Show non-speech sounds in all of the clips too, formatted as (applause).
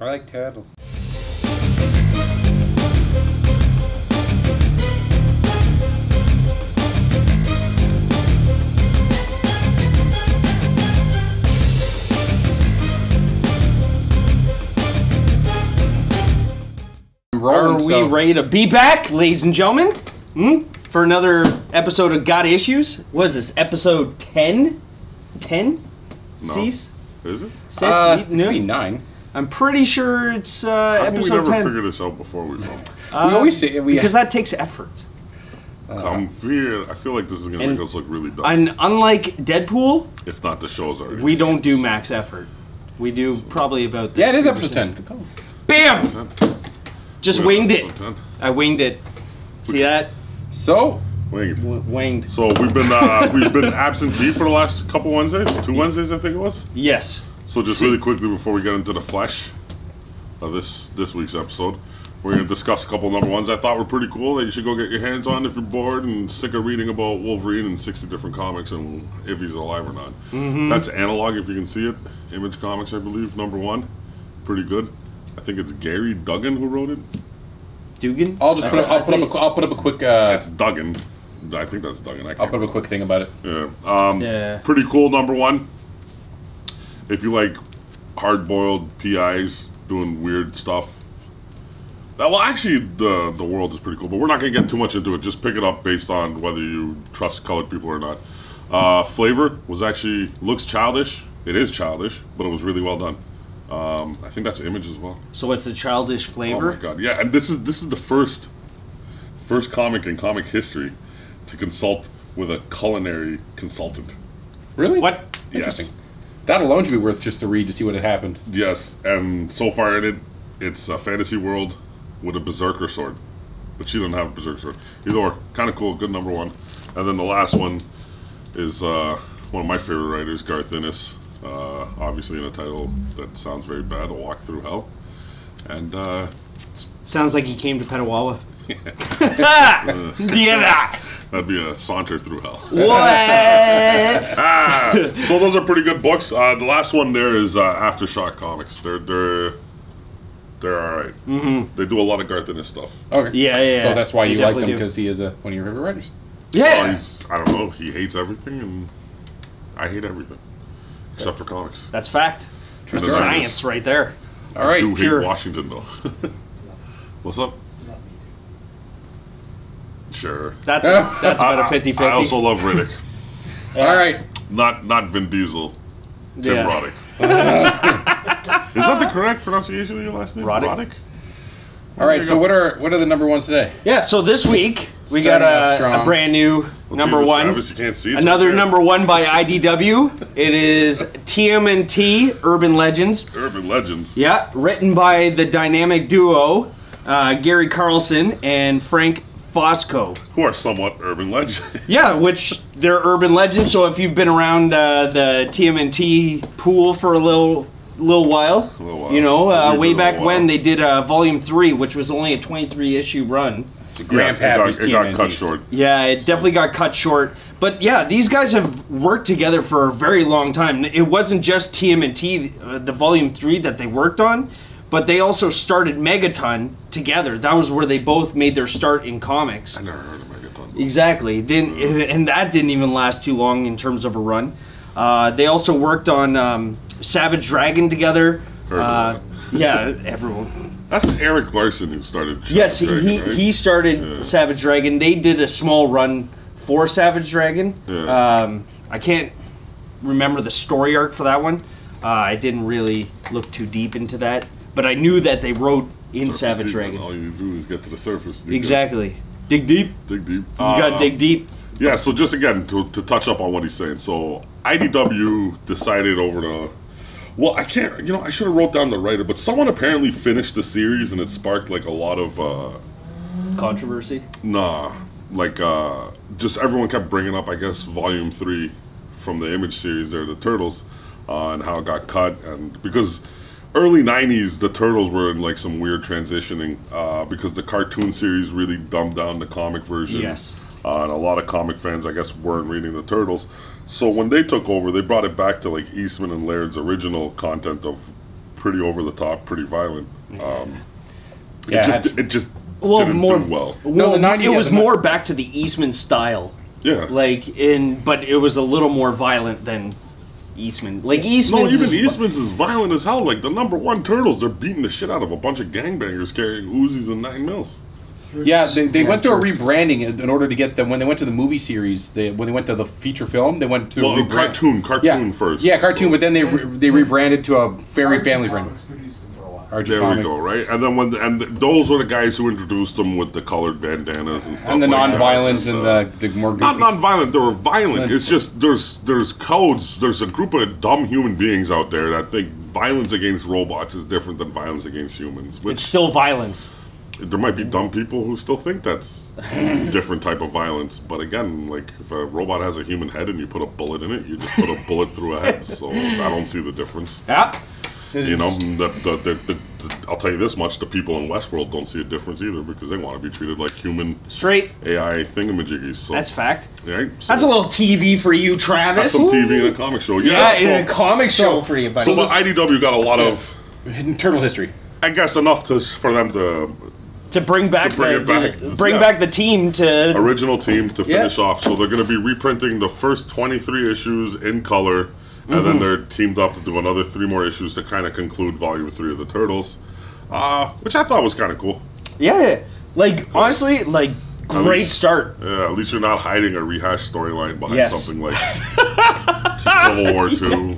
I like turtles. I'm Are we so- ready to be back, ladies and gentlemen? Hmm? For another episode of Got Issues? What is this, episode 10? 10? No. Cease? Is it? Uh, Ye- it could be nine. I'm pretty sure it's uh, How come we episode never 10. figured this out before we film? Uh, we always say we because that takes effort. I'm fear. I feel like this is gonna make us look really dumb. And unlike Deadpool, if not, the show's already. we don't do max effort. We do probably about the Yeah, it is 3%. episode ten. Good call. Bam! 10. Just Yeah, winged it. 10. I winged it. See that? So Wing it. W- winged. So we've been uh, we've been absentee for the last couple Wednesdays, two Wednesdays I think it was. Yes. So just really quickly before we get into the flesh of this this week's episode, we're gonna discuss a couple number ones I thought were pretty cool that you should go get your hands on if you're bored and sick of reading about Wolverine and 60 different comics and if he's alive or not. That's analog if you can see it. Image Comics, I believe, number one, pretty good. I think it's Gerry Duggan who wrote it. Dugan? I'll just put up, I'll put up a, I'll put up a quick uh, It's Duggan. I think that's Duggan. I I'll put up a quick thing about it. Yeah. Um, Yeah. Pretty cool, number one. If you like hard boiled PIs doing weird stuff. Well, actually, the, the world is pretty cool, but we're not going to get too much into it. Just pick it up based on whether you trust colored people or not. Uh, flavor was actually, looks childish. It is childish, but it was really well done. Um, I think that's image as well. So it's a childish flavor. Oh my god! Yeah, and this is this is the first first comic in comic history to consult with a culinary consultant. Really? What? Interesting. That alone should be worth just to read to see what had happened. Yes, and so far in it, it's a fantasy world with a berserker sword, but she doesn't have a berserker sword. Either or, kind of cool, good number one. And then the last one is uh, one of my favorite writers, Garth Ennis. Uh, obviously, in a title that sounds very bad, "A Walk Through Hell," and uh, Sounds like he came to Petawawa. (laughs) yeah. that'd be a saunter through hell. What? (laughs) ah, so those are pretty good books. Uh, the last one there is uh, Aftershock Comics. They're they're they're all right. Mm-hmm. They do a lot of Garth Ennis stuff. Okay. Yeah, yeah, yeah. So that's why you like definitely them because he is a, one of your favorite writers. Oh, yeah. he's, I don't know. He hates everything, and I hate everything except for comics. That's fact. And the Science right there. All right. I do hate. Washington though. (laughs) What's up? Sure. That's that's about a 50 (laughs) 50. I also love Riddick. All right. not not Vin Diesel. Tim Yeah. Roddick. (laughs) Is that the correct pronunciation of your last name? Roddick? All right. So what are what are the number ones today? Yeah, so this week we got Starting off a, strong. a brand new Well, number Jesus, one. Travis, you can't see it, Another you can't. number one by IDW. It is TMNT Urban Legends. Urban Legends. Yeah, written by the dynamic duo uh, Gary Carlson and Frank Fosco. Who are somewhat urban legends. (laughs) Yeah, which they're urban legends. So if you've been around uh, the TMNT pool for a little little while, A little while. you know, uh, way bit of a back while. when they did uh, Volume Three, which was only a 23 issue run. Graham Yes, it got, it got TMNT. cut short. Yeah, it definitely got cut short. But yeah, these guys have worked together for a very long time. It wasn't just TMNT, uh, the Volume 3 that they worked on, but they also started Megaton together. That was where they both made their start in comics. I never heard of Megaton. Exactly. Didn't (laughs) and that didn't even last too long in terms of a run. Uh, they also worked on um, Savage Dragon together. Uh, (laughs) yeah, everyone. That's Erik Larsen who started. Yes, he, Dragon, he, right? he started Yeah. Savage Dragon. They did a small run for Savage Dragon. Yeah. Um, I can't remember the story arc for that one. Uh, I didn't really look too deep into that, but I knew that they wrote in Surface Savage deep, Dragon. All you do is get to the surface. and you Exactly. Dig deep. Dig deep. You gotta Uh, dig deep. Yeah, so just again to, to touch up on what he's saying. So IDW decided over the well, I can't. You know, I should have wrote down the writer, but someone apparently finished the series and it sparked like a lot of uh Controversy. nah, like uh just everyone kept bringing up. I guess volume three from the Image series there, the Turtles, uh, and how it got cut, and because early 90s the turtles were in like some weird transitioning uh, because the cartoon series really dumbed down the comic version Yes. uh, and a lot of comic fans, I guess, weren't reading the Turtles. So when they took over, they brought it back to like Eastman and Laird's original content of pretty over the top, pretty violent. Um, Yeah, it it just it just Well, didn't more do well. Well, the 90 it was the- more back to the Eastman style, Yeah. like in, but it was a little more violent than Eastman. Like no, Eastman's, even is- Eastman's is violent as hell. Like the number one turtles, they're beating the shit out of a bunch of gangbangers carrying Uzis and nine mils. Yeah, they, they went through a rebranding in in order to get them. When they went to the movie series, they when they went to the feature film, they went to Well, rebrand- cartoon, cartoon Yeah, first. Yeah, cartoon, So- but then they re- they rebranded to a fairy Archie family friendly. Comics produced them for a while. Archie There Comics. we go, right? And then when and those were the guys who introduced them with the colored bandanas and stuff. And the like non-violent and Uh, the, the more not non-violent. They were violent. It's just there's there's codes. There's a group of dumb human beings out there that think violence against robots is different than violence against humans. it's Which still violence. there might be dumb people who still think that's (laughs) different type of violence. But again, like if a robot has a human head and you put a bullet in it, you just put a bullet through a head. So I don't see the difference. Yeah. You know, the, the, the, the, the, I'll tell you this much: the people in Westworld don't see a difference either because they want to be treated like human Straight. AI thingamajiggies. So That's fact. right. So That's a little TV for you, Travis. That's some TV and a comic show. yeah, Yeah. in a so, comic show for you, buddy. so the IDW got a lot of, internal history. I guess, enough to for them to to bring back, To bring the, it back, the- bring yeah. back the team to original team to Yeah. finish off. So they're going to be reprinting the first 23 issues in color, and Mm-hmm. then they're teamed up to do another three more issues to kind of conclude volume three of the Turtles, uh, which I thought was kind of cool. yeah. Like honestly, like great least- start. Yeah, at least you're not hiding a rehashed storyline behind Yes. something like (laughs) Civil War (laughs) Two,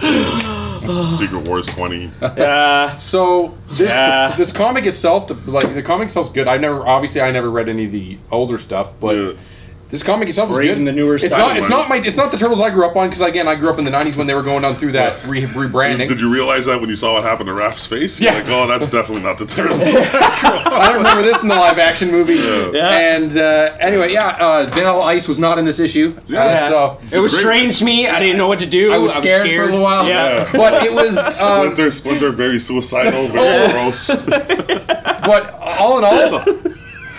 (sighs) Secret Wars 20. Yeah. So this Yeah. this comic itself, the, like the comic itself's good. I never obviously I never read any of the older stuff, but Yeah. This comic itself is Or good. even the newer it's style not it's one. not my it's not the turtles I grew up on because again I grew up in the '90s when they were going on through that re- rebranding. Did you realize that when you saw what happened to Raph's face? You're Yeah. like, oh, that's definitely not the (laughs) Turtles. I don't remember this in the live action movie. Yeah. And uh, anyway, yeah, uh, Vanilla Ice was not in this issue. Uh, Yeah. so It was strange to me. I didn't know what to do. I was scared, for a little while. Yeah. But it was (laughs) um, Splinter, Splinter, very suicidal, very (laughs) gross. but all in all,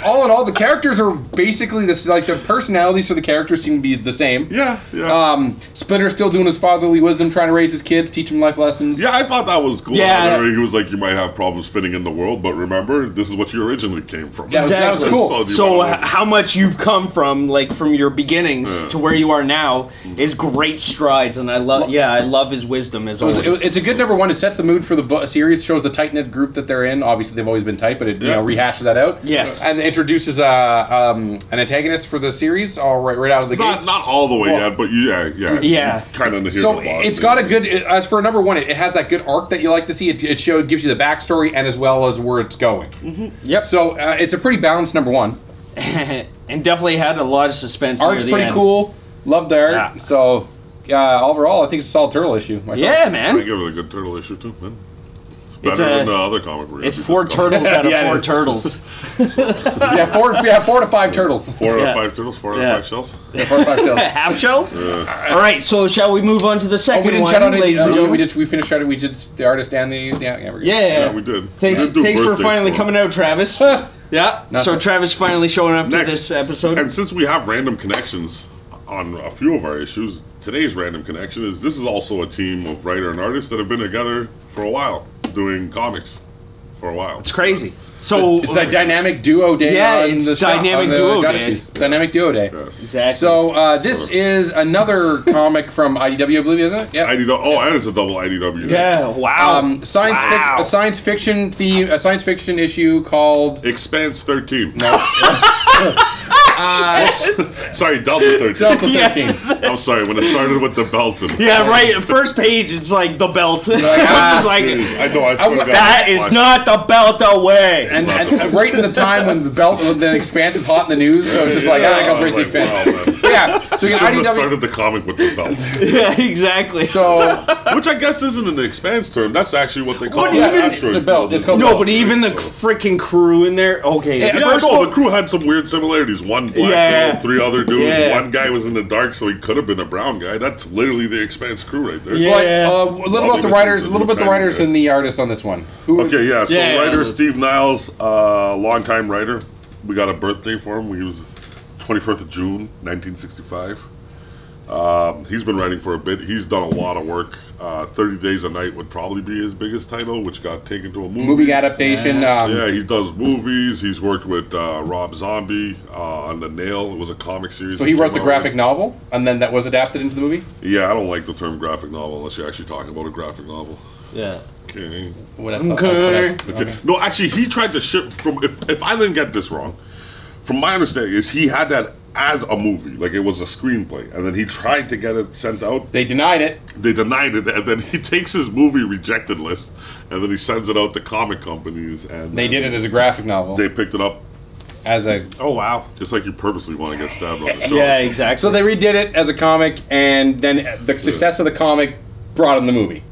all in all, the characters are basically this. Like the personalities for the characters seem to be the same. Yeah, yeah. Um, Splinter's still doing his fatherly wisdom, trying to raise his kids, teach them life lessons. yeah, I thought that was cool. Yeah. How He was like, you might have problems fitting in the world, but remember, this is what you originally came from. Yeah, was- that was cool. do you So wanna h- know? how much you've come from, like from your beginnings Yeah. to where you are now, is great strides, and I love. Yeah, I love his wisdom as It was- always. it was- it's a good number one. It sets the mood for the bu- series. Shows the tight knit group that they're in. Obviously, they've always been tight, but it you know rehashes that out. Yes. and introduces uh, um, an antagonist for the series. All right, right out of the not gate. not all the way Well- yet, but yeah, yeah, Yeah. kind of the So hero boss. it's got a good. it- As for number one, it, it has that good arc that you like to see. It, it shows gives you the backstory and as well as where it's going. yep. So uh, it's a pretty balanced number one. (laughs) and definitely had a lot of suspense. near Art's the pretty end. cool. Love the art. Yeah. So yeah, overall, I think it's a solid turtle issue. myself. Yeah, man. I man. give it a good turtle issue too, man. It's It's better a- than the other comic. we're gonna It's four turtles out of (laughs) Yeah, four turtles. (laughs) yeah, four, yeah, four to five turtles. Four out Yeah. of five turtles, four out Yeah. of five shells. Yeah, four to five turtles. (laughs) Half shells. Uh, All right. So shall we move on to the Oh, second we didn't one, shout out any. ladies Uh, we gentlemen? did. We finished shouting. We did the artist and the. Yeah, yeah, we're good. Yeah, yeah, we did. Thanks, We did do thanks for birthdays finally for coming out, Travis. (laughs) yeah. So Nothing. Travis finally showing up to this episode. And since we have random connections on a few of our issues, today's random connection is this is also a team of writer and artists that have been together for a while, doing comics for a while. it's crazy. So It's a dynamic duo day. Yeah, on it's the shop- dynamic on the duo Gotta day. Shoes. Dynamic duo day. Yes. exactly. So uh, this Sure. is another comic from IDW, I believe, isn't it? Yeah. IDW. Oh, and it's a double IDW. yeah. Wow. Um, science Wow. fic- a science fiction theme, a science fiction issue called Expanse 13. (laughs) uh, (laughs) sorry, Delta 13. Delta (laughs) Yeah. 13. I'm sorry, when it started with the belt. And, yeah. Right. First page. It's like the belt. ah, (laughs) I'm just like I know, I swear to God. that is not the belt away. And, and right in the time when the belt, when the expanse is hot in the news, so it's just like, ah, I got right to the Like, wow, expanse. man. But yeah, so you Should have IDW. started the comic with the belt. yeah. Exactly. So Which I guess isn't an expanse term. That's actually what they call But it. even- Asteroid the belt, it's called no, belt, but even the freaking crew in there. Okay. Yeah, Yeah, First no, of all- the crew had some weird similarities. One black Yeah. girl, three other dudes. Yeah. One guy was in the dark, so he could have been a brown guy. That's literally the Expanse crew right there. Yeah. But uh, a little Well, about the maybe writers, a little bit the Chinese writers guy. and the artists on this one. Who? Okay, yeah. So Yeah, writer yeah. Steve Niles, uh, longtime writer. We got a birthday for him. He was 24th of June, 1965. Um, he's been writing for a bit. He's done a lot of work. Uh, Thirty Days a Night would probably be his biggest title, which got taken to a movie. Movie adaptation. Um, Yeah, he does movies. He's worked with uh, Rob Zombie uh, on The Nail. It was a comic series. So he wrote the out. graphic novel, and then that was adapted into the movie. Yeah, I don't like the term graphic novel unless you're actually talking about a graphic novel. Yeah. Okay. What I thought- Okay. Okay. No, actually, he tried to ship from. If, if I didn't get this wrong, from my understanding, is he had that as a movie, like it was a screenplay, and then he tried to get it sent out. They denied it. They denied it, and then he takes his movie rejected list, and then he sends it out to comic companies, and They did it as a graphic novel. They picked it up. as a Oh wow. It's like you purposely want to get stabbed on the show. (laughs) Yeah, exactly. so they redid it as a comic, and then the success of the comic brought in the movie.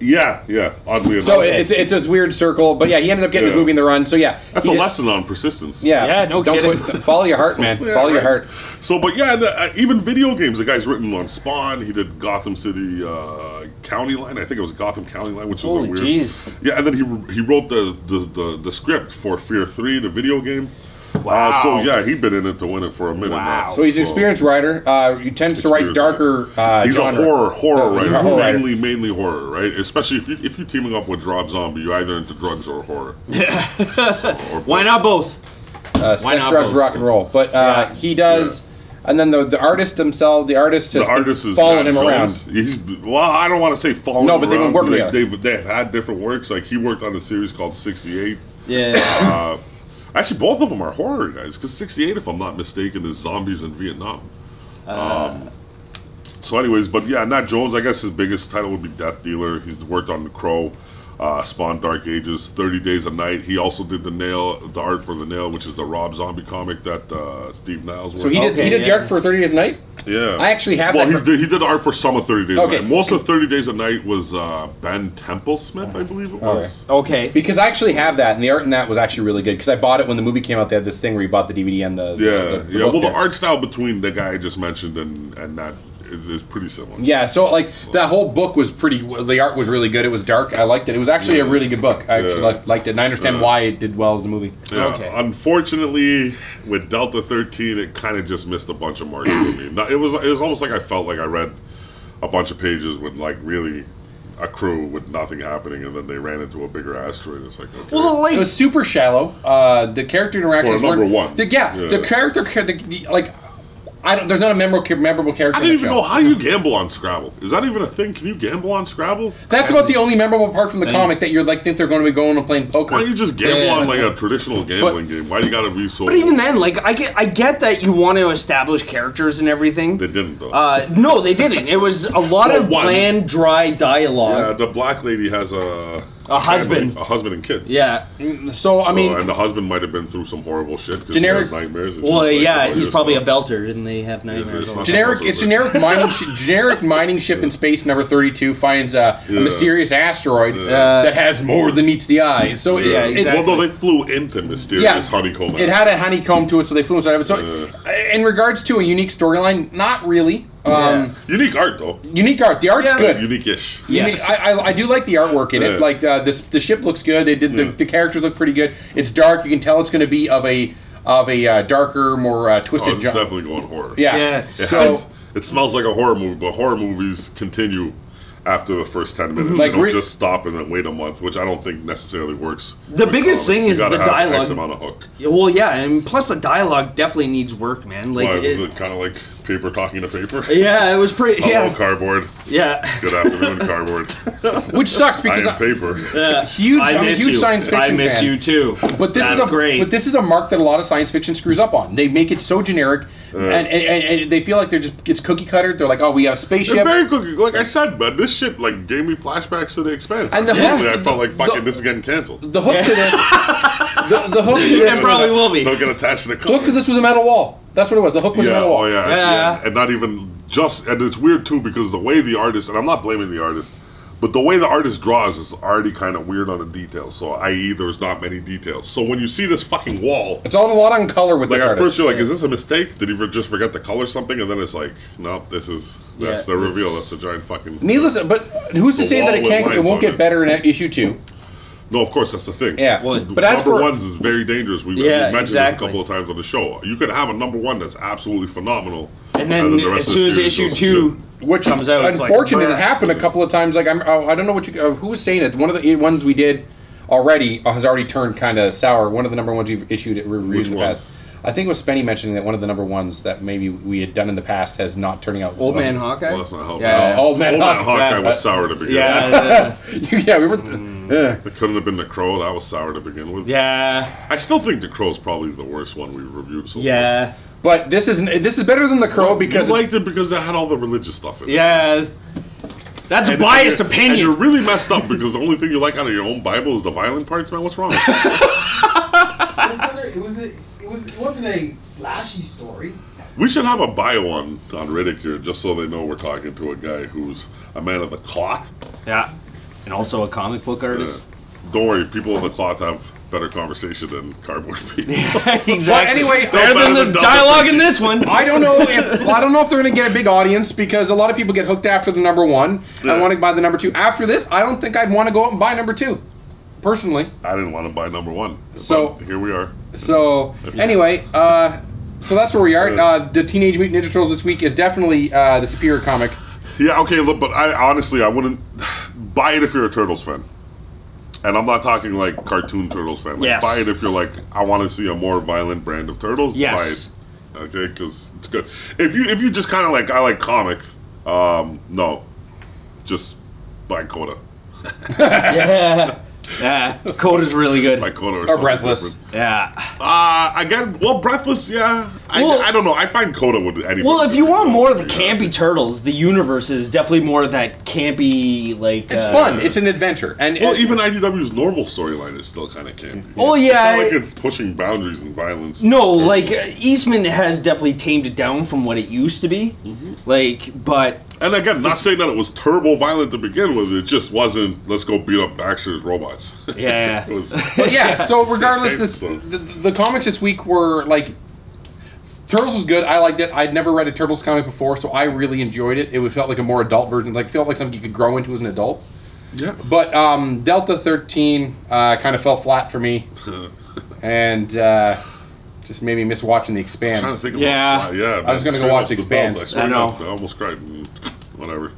Yeah, yeah. Oddly enough, So it's it's this weird circle, but yeah, he ended up getting his movie in the run. So yeah, that's a did- lesson on persistence. Yeah, Yeah, no don't kidding. Put, follow your heart, (laughs) man. Yeah, follow your right. heart. So, but yeah, the, uh, even video games. The guy's written on Spawn. He did Gotham City uh, County Line. I think it was Gotham County Line, which Holy was a weird. jeez. Yeah, and then he he wrote the the, the, the script for Fear Three, the video game. Wow. Uh, so yeah, he'd been in it to win it for a minute Wow. now. So he's an experienced writer. Uh, he tends to write darker. Uh, He's genre. a horror horror Oh, writer, a horror writer. mainly mainly horror, right? Especially if you if you're teaming up with Rob Zombie, you're either into drugs or horror. (laughs) Or Why not both? uh, Why sex, not drugs, both? rock and roll. But uh, Yeah. he does, and then the the artist himself, the artist has The artist is followed Nat him Jones. around. He's well, I don't want to say following. No, him but they've been around, working 'cause they- They've, they've had different works. Like he worked on a series called '68. Yeah. Uh, actually, both of them are horror guys. Because '68, if I'm not mistaken, is zombies in Vietnam. Um, so, anyways, but yeah, Nat Jones. I guess his biggest title would be Death Dealer. He's worked on The Crow. Uh, Spawn Dark Ages, 30 Days a Night. He also did the nail, the art for the nail, which is the Rob Zombie comic that uh, Steve Niles worked So he on. did he Okay, did the art for Thirty Days a Night. Yeah. I actually have well, that he's did, he did art for some of 30 Days Okay. a Night. Most of 30 Days a Night was uh, Ben Templesmith, I believe it was. Okay. Because I actually have that, and the art in that was actually really good. Because I bought it when the movie came out. They had this thing where you bought the DVD and the Yeah, the, the yeah. book Well, the art style between the guy I just mentioned and, and that is, is pretty similar. Yeah, so like that whole book was pretty. The art was really good. It was dark. I liked it. It was actually a really good book. I actually Yeah. liked, liked it, and I understand Yeah. why it did well as a movie. Yeah, Okay. Unfortunately, with Delta 13, it kind of just missed a bunch of marks for me. Not- It was it was almost like I felt like I read a bunch of pages with like really a crew with nothing happening, and then they ran into a bigger asteroid. It's like okay. Well, like It was super shallow. Uh, the character interactions For a number one. The, yeah, Yeah. the character, the, the, like, I don't. There's not a memorable memorable character. I don't even show. know how do you gamble on Scrabble. Is that even a thing? Can you gamble on Scrabble? That's about the only memorable part from the comic that you're like think they're going to be going and playing poker. Why don't you just gamble Yeah. on like a traditional gambling game? Why do you got to be so? But even then, like I get, I get that you want to establish characters and everything. they didn't though. Uh, no, they didn't. It was a lot Well, of bland, dry dialogue. yeah, dialogue. the black lady has a A husband. family, a husband and kids. Yeah. so I So, mean, and the husband might have been through some horrible shit because Generic- he has nightmares. And Well, shit like yeah, that. he's Just, probably a uh, belter, and they have nightmares. not- all the time. generic. It's generic (laughs) mining. Sh- generic mining ship in space number 32 finds a, Yeah. a mysterious asteroid Yeah. that has more than meets the eye. So it- Yeah, it's, exactly. Well, no, they flew into mysterious Yeah, honeycomb. It had a honeycomb to it, so they flew inside of it. So, in regards to a unique storyline, not really. Um, unique art though. Unique art. The art's Yeah. good. Unique-ish. Yes. Unique- I, I, I do like the artwork in Yeah. it. Like uh, this, the ship looks good. They did the, Yeah. the characters look pretty good. It's dark. You can tell it's going to be of a of a uh, darker, more uh, Oh, twisted. it's jo- definitely going horror. yeah. Yeah. It So has- it smells like a horror movie, but horror movies continue after the first ten minutes. Like they don't just stop and then wait a month, which I don't think necessarily works. The biggest comics. thing You is gotta the have dialogue. X amount of hook. Well, yeah, and plus the dialogue definitely needs work, man. Like, Why was it- it kind of like paper talking to paper? yeah, it was pretty. Hello, Yeah, cardboard. yeah. Good afternoon, cardboard. (laughs) which sucks I because am I, paper. Yeah. (laughs) Huge- I I'm a miss huge you. science fiction I miss fan. you too. But this That's is a great. but this is a mark that a lot of science fiction screws up on. They make it so generic, and, and, and they feel like they're just it's cookie cutter. They're like, oh, we have a spaceship. very cookie. Like I said, man, this shit like gave me flashbacks to the expanse. And the Immediately, hook- I felt like fucking the- this is getting canceled. the hook to this, (laughs) the, the hook to It this, probably will be. Don't get attached to the the hook to this was a metal wall. That's what it was. The hook was a Yeah, metal wall. oh yeah, Yeah. yeah, and not even just. And it's weird too because the way the artist, and I'm not blaming the artist, but the way the artist draws is already kind of weird on the details. So, i.e., there's not many details. So when you see this fucking wall, It's all a lot on color with like this at artist. first you're like, is this a mistake? Did he just forget to color something? And then it's like, nope, this is that's Yeah, the reveal. That's a giant fucking. Needless, but who's to say that it can't? It won't get it. better in issue two. No, of course that's the thing. Yeah, Well, but as number for ones is very dangerous. We, Yeah, we mentioned exactly. this a couple of times on the show. You could have a number one that's absolutely phenomenal, And then, And then the rest as of the soon as issue two Which comes out, it's like, unfortunate has happened a couple of times. Like I'm, oh, I don't know what you, uh, who was saying it. One of the ones we did already uh, has already turned kind of sour. One of the number ones we've issued it reviewed in the past. I think it was Spenny mentioning that one of the number ones that maybe we had done in the past has not turning out. Old well. Man Hawkeye. Well, that's not helping. Yeah. Old Man Hawkeye. Hawkeye was sour to begin Yeah, with. yeah, (laughs) yeah, we were. Mm. Yeah. It couldn't have been the Crow. That was sour to begin with. yeah, I still think the Crow's probably the worst one we've reviewed so far. yeah, But this isn't. this is better than the Crow because you liked it because it had all the religious stuff in it. yeah. That's a And- biased and you're- And you're really messed up because the only thing you like out of your own Bible is the violent parts, man. What's wrong? (laughs) It was, another, it was a, it was it wasn't a flashy story. we should have a bio on on Riddick here, just so they know we're talking to a guy who's a man of the cloth. Yeah, and also a comic book artist. don't worry, people of the cloth have better conversation than cardboard (laughs) people. yeah, (laughs) exactly. But anyway, better better than the dialogue in this one. I don't know if (laughs) I don't know if they're going to get a big audience because a lot of people get hooked after the number one Yeah. and want to buy the number two. After this, I don't think I'd want to go out and buy number two, personally. I didn't want to buy number one. So- but here we are. So anyway, uh, so that's where we are. Uh, the Teenage Mutant Ninja Turtles this week is definitely uh, the superior comic. Yeah, okay, look, but I honestly I wouldn't (sighs) buy it if you're a Turtles fan. And I'm not talking like cartoon Turtles fan. Like, Yes. Buy it if you're like, I want to see a more violent brand of Turtles. Yes. Buy it. Okay, because it's good. If you if you just kind of like, I like comics. Um, no, just buy Coda. (laughs) yeah, yeah. Coda's really good. Buy Coda or, Or Breathless. different. yeah. Uh, again, well, Breathless, yeah. I, Well- I don't know. I find Coda would anybody. Well, if you want more of the Yeah. campy turtles, the universe is definitely more of that campy, like. It's uh, fun. It's an adventure, and Well, even IDW's normal storyline is still kind of campy. Oh, It's yeah, not like it's pushing boundaries and violence. No, Or- like Eastman has definitely tamed it down from what it used to be. Mm-hmm. Like, but And again, not saying that it was turbo violent to begin with. It just wasn't. Let's go beat up Baxter's robots. Yeah, (laughs) it was. But yeah, so regardless, this the, the comics this week were like Turtles was good. I liked it. I'd never read a Turtles comic before, so I really enjoyed it. It felt like a more adult version, like felt like something you could grow into as an adult. yeah. But um, Delta thirteen uh, kind of fell flat for me, (laughs) and uh, just made me miss watching the trying to Expanse. think Yeah. about yeah. I was gonna go watch the Expanse. belt, I know. I almost cried. Mm, Whatever.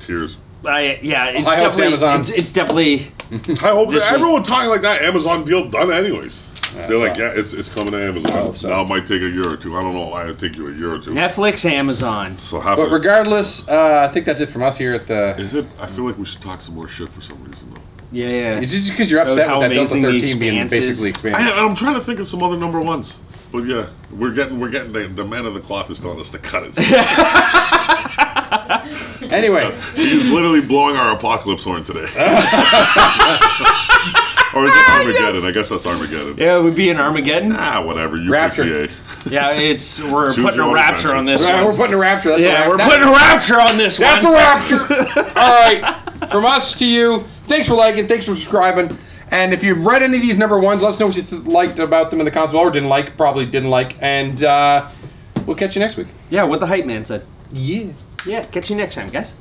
Tears. I, yeah, it's High hopes, definitely Amazon. It's, it's definitely (laughs) I hope This everyone talking like that Amazon deal done anyways. Yeah, They're like, yeah, it's, it's coming to Amazon. I so. Now it might take a year or two. I don't know why it'd take you a year or two. Netflix, Amazon. So half But regardless, uh, I think that's it from us here at the. Is it? I feel like we should talk some more shit for some reason though. Yeah, yeah. It's just because you're upset How with that Delta amazing the 13 being Expanse is. basically Expanse. I, I'm trying to think of some other number ones. But yeah, we're getting we're getting the, the man of the cloth is telling us to cut it. (laughs) (laughs) (laughs) Anyway, He's literally blowing our apocalypse horn today. (laughs) or is it Armageddon? I guess that's Armageddon. Yeah, it would be an Armageddon. Ah, whatever. You Rapture. pick Yeah, it's we're Choose putting a rapture adventure. on this Right, one. we're putting a rapture. That's yeah, a we're rap- putting a rapture on this one. That's one. a rapture. (laughs) All right, from us to you. Thanks for liking. Thanks for subscribing. And if you've read any of these number ones, let us know what you th- liked about them in the comments below, or didn't like, probably didn't like. And uh, we'll catch you next week. yeah, what the hype man said. Yeah. Yeah, catch you next time, guys.